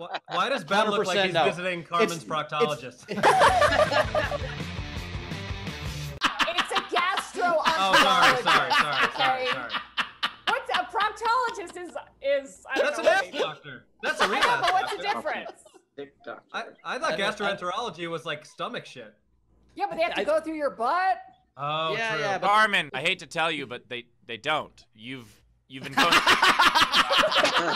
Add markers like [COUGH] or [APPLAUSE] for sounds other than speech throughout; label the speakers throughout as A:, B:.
A: Why, why does Ben look like he's
B: no.
A: visiting Carmen's
B: It's-
A: proctologist? [LAUGHS]
C: It's a gastro.
A: oh, sorry, sorry, sorry, sorry, sorry.
C: What's a proctologist is is I don't
A: That's an
C: know.
A: ass doctor. That's a
C: is. I
A: real
C: know, but what's the difference?
D: Doctor.
A: I, I thought
B: I know, I-
A: gastroenterology was like stomach shit.
C: Yeah, but they have to
B: I-
C: go through your butt.
A: Oh,
B: Yeah,
A: true.
B: yeah, but-
E: Carmen, I hate to tell you, but they they don't. You've you've been going. [LAUGHS] [LAUGHS]
B: She's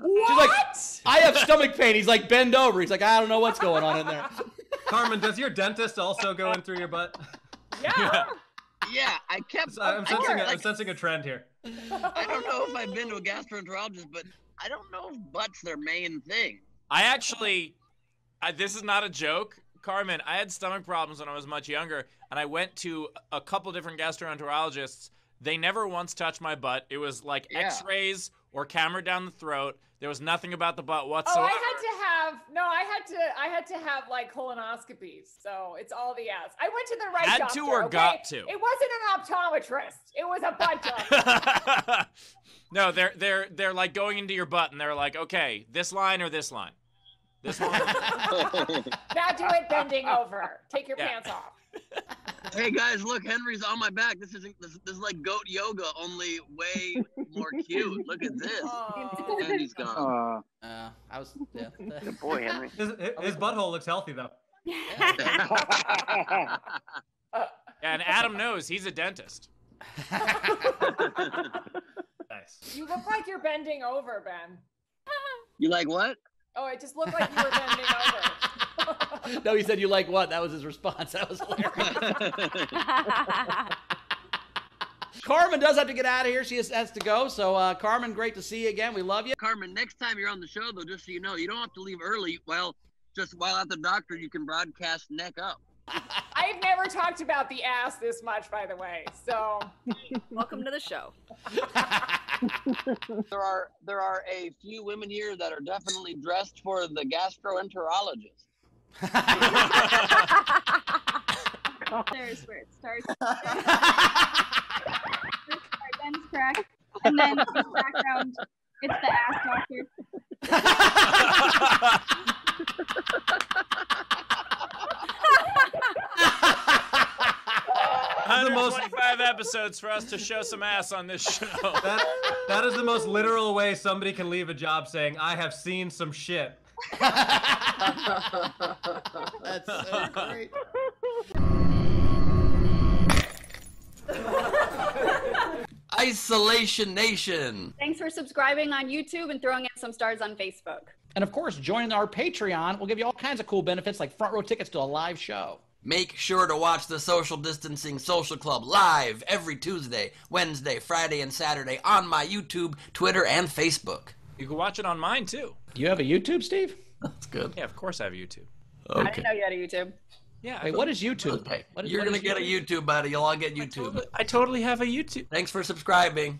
C: What?
B: like, I have stomach pain. He's like, bend over. He's like, I don't know what's going on in there. [LAUGHS]
A: Carmen, does your dentist also go in through your butt?
C: yeah. [LAUGHS]
D: yeah, I kept.
A: So I'm
C: Of
A: sensing, a,
C: course.
A: I'm sensing a trend here.
D: I don't know if I've been to a gastroenterologist, but I don't know if butt's their main thing.
E: I actually, I, this is not a joke, Carmen. I had stomach problems when I was much younger, and I went to a couple different gastroenterologists. They never once touched my butt. It was like
D: Yeah.
E: X-rays or camera down the throat. There was nothing about the butt
C: oh,
E: whatsoever. Oh, whatsoever.
C: I had to have no. I had to. I had to have like colonoscopies. So it's all the ass. I went to the right
E: Had
C: doctor.
E: to or
C: okay?
E: got to?
C: It wasn't an optometrist. It was a butt doctor. [LAUGHS]
E: no, they're they're they're like going into your butt, and they're like, okay, this line or this line, this one. [LAUGHS]
C: now do it bending over. Take your
E: Yeah.
C: pants off. [LAUGHS]
D: hey guys, look, Henry's on my back. This isn't. This, this is like goat yoga, only way more cute. Look at this.
C: Oh.
D: And he's gone.
F: Uh,
B: Uh, I was, [LAUGHS] yeah.
F: good boy, Henry. [LAUGHS]
A: His, his butthole looks healthy though. [LAUGHS] Yeah.
E: and Adam knows he's a dentist.
A: Nice.
C: You look like you're bending over, Ben.
D: you like what?
C: Oh, it just looked like you were bending over. [LAUGHS]
B: no, he said, you like what? That was his response. [LAUGHS] That was hilarious. [LAUGHS] Carmen does have to get out of here. She has, has to go. So, uh, Carmen, great to see you again. We love you.
D: Carmen, next time you're on the show, though, just so you know, you don't have to leave early. Well, just while at the doctor, you can broadcast neck up.
C: I've never talked about the ass this much, by the way. So
G: Welcome to the show.
D: There are there are a few women here that are definitely dressed for the gastroenterologist.
H: There's where it starts. Ben's correct. And then in the background, it's the ass doctor.
A: the most-
E: 125 episodes for us to show some ass on this show.
A: That, that is the most literal way somebody can leave a job saying, I have seen some shit.
B: That's so great.
I: Isolation Nation.
H: Thanks for subscribing on YouTube and throwing in some stars on Facebook.
B: And of course, joining our Patreon will give you all kinds of cool benefits like front row tickets to a live show.
I: Make sure to watch the Social Distancing Social Club live every Tuesday, Wednesday, Friday, and Saturday on my YouTube, Twitter, and Facebook.
E: You can watch it on mine too.
B: You have a YouTube, Steve?
I: That's good.
E: Yeah, of course I have YouTube. Okay.
H: I didn't know you had a YouTube.
E: Yeah.
B: Wait, what is YouTube?
I: Okay.
B: What is-
I: You're
B: what
I: gonna
B: is
I: get a
B: YouTube?
I: YouTube, buddy. You'll all get YouTube.
E: I totally have a YouTube.
I: Thanks for subscribing.